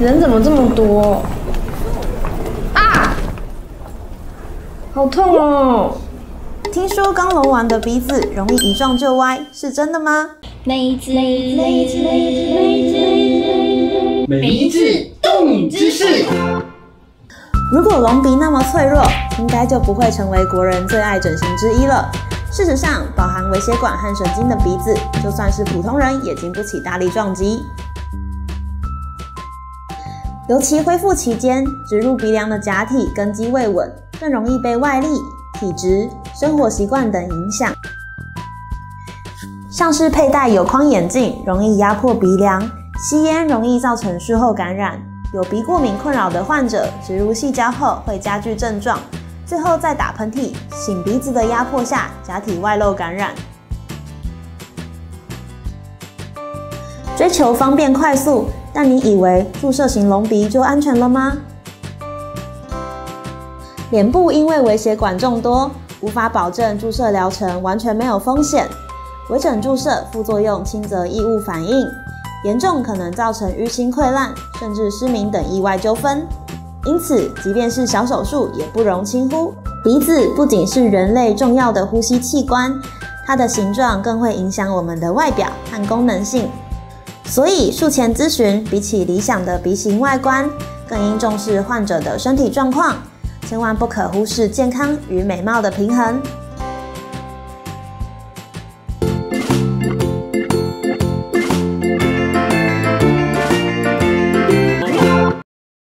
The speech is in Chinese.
人怎么这么多？啊！好痛哦！听说刚隆完的鼻子容易一撞就歪，是真的吗？每只每只每只每只动知识。如果隆鼻那么脆弱，应该就不会成为国人最爱整形之一了。事实上，饱含微血管和神经的鼻子，就算是普通人也经不起大力撞击。尤其恢复期间，植入鼻梁的假体根基未稳，更容易被外力、体质、生活习惯等影响。像是佩戴有框眼镜，容易压迫鼻梁；吸烟容易造成术后感染；有鼻过敏困扰的患者，植入细胶后会加剧症状；最后在打喷嚏、擤鼻子的压迫下，假体外露感染。追求方便快速。但你以为注射型隆鼻就安全了吗？脸部因为微血管众多，无法保证注射疗程完全没有风险。微整注射副作用轻则异物反应，严重可能造成淤青溃烂，甚至失明等意外纠纷。因此，即便是小手术也不容轻忽。鼻子不仅是人类重要的呼吸器官，它的形状更会影响我们的外表和功能性。所以，术前咨询比起理想的鼻型外观，更应重视患者的身体状况，千万不可忽视健康与美貌的平衡。